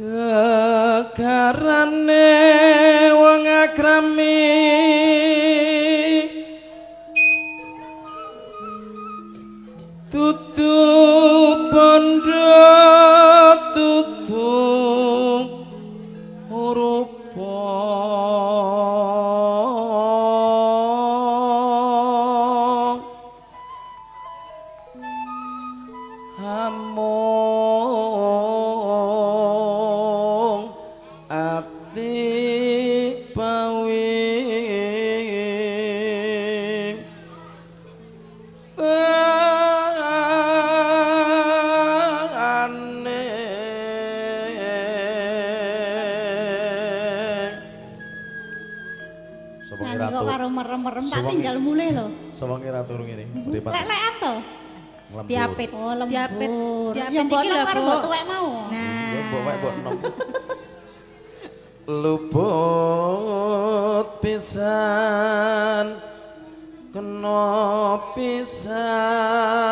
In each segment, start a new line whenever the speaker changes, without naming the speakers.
Kekarane wong akrami Tutup bondo tutup
Urupan
Sewengi ra turu ngene.
Lek-lek
ato.
Diapit.
Oh, lembur.
Diapit. Diapit iki lho, Bu.
Mbok tuwek mau.
Nah.
Mbok mbok mbok nom. Luput pisan kena pisan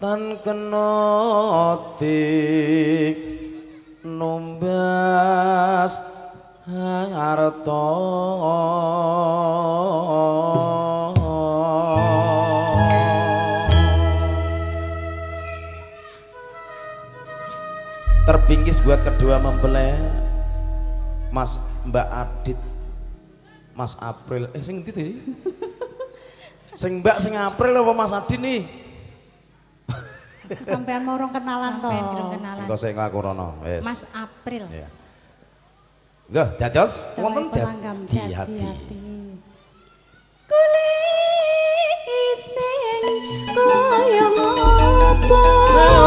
tan kena di numbas harta. Terbingkis buat kedua mempelai Mas Mbak Adit Mas April. Eh sing tuh sih? Sing Mbak sing April apa Mas Adit nih
Sampean mau rong kenalan to.
Sampean rong kenalan.
Engko sing aku rono. wis.
Mas April.
Iya. Lho, dados wonten dadi hati.
Kuli sing koyo ngopo.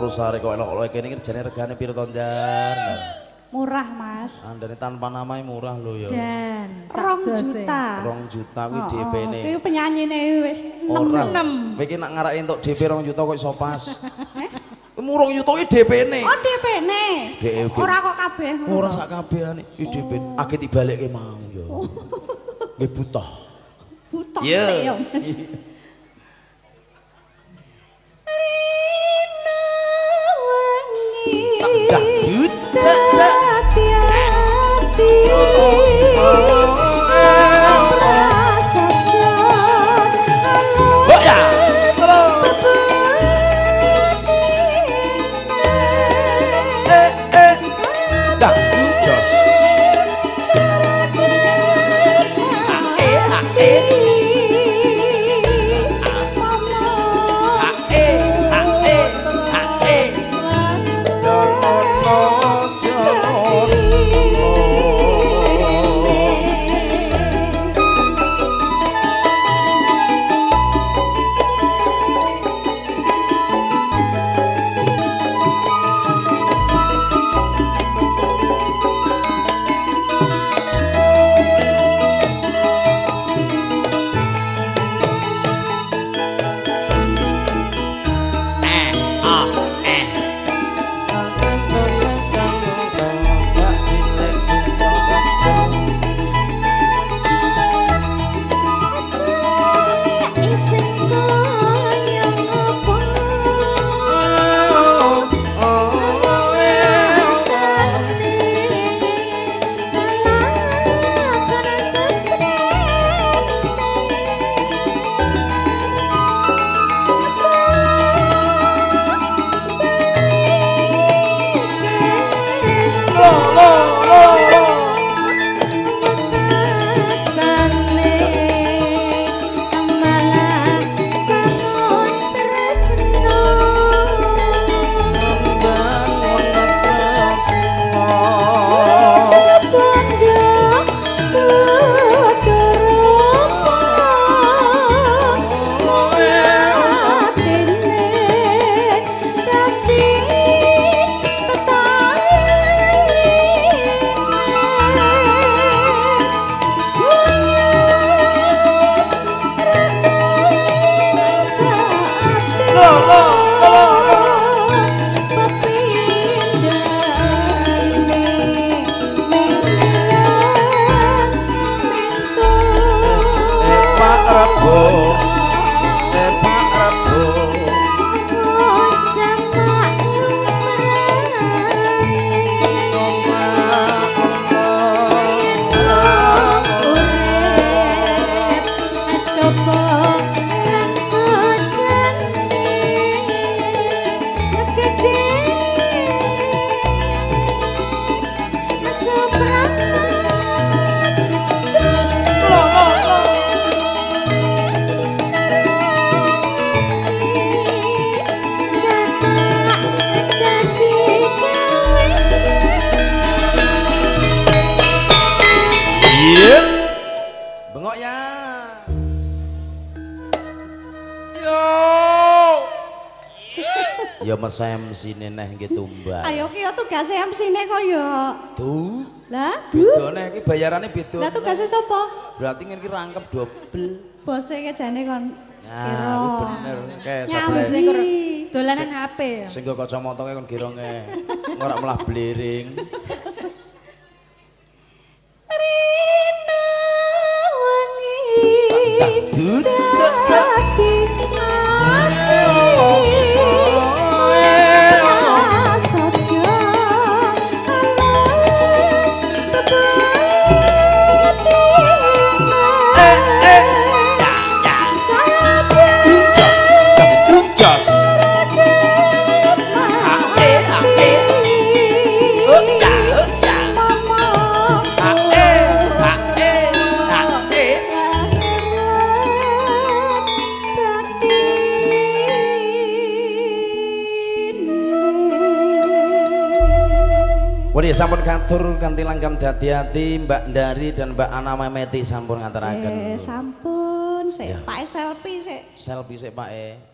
Campur sari kok elok elok kene iki jane regane piro to ndar
Murah mas,
andane tanpa namanya murah lho ya
Jan. sak
rong
jose.
juta.
rong juta kuwi
Oh, oh,
DP ne
Kuwi penyanyine wis
kowe iki nak ngarake entuk DP rong juta kok iso pas Kamu rong juta iki DP ne
Oh DP-ne.
DP.
Ora kok kabeh.
ora sak kabehane iki DP akeh dibalekke mau ya nggih butuh
butuh
Iya.
sih ya Mas. う
っせ
ぇ。Ya mas MC neh gitu mbak.
Ayo ki yo tugase MC-ne kok yo.
Tuh.
Lah,
Beda nih, ini bayarannya beda.
lah tugase sapa?
Berarti ini rangkep double.
Bose ki jane kon.
Nah, itu bener.
Nyambi.
sebelah.
Dolanan HP ya.
Sehingga kacamata kan girongnya. Ngorak melah bliring.
Rina wangi
Dangdut, Wadi sampun katur kanthi langgam dadi-ati Mbak Dari dan Mbak Ana Memeti sampun
Eh,
ngaturaken
sampun, sik
Ya.
Pak selfie sik.
selfie sik Pak E.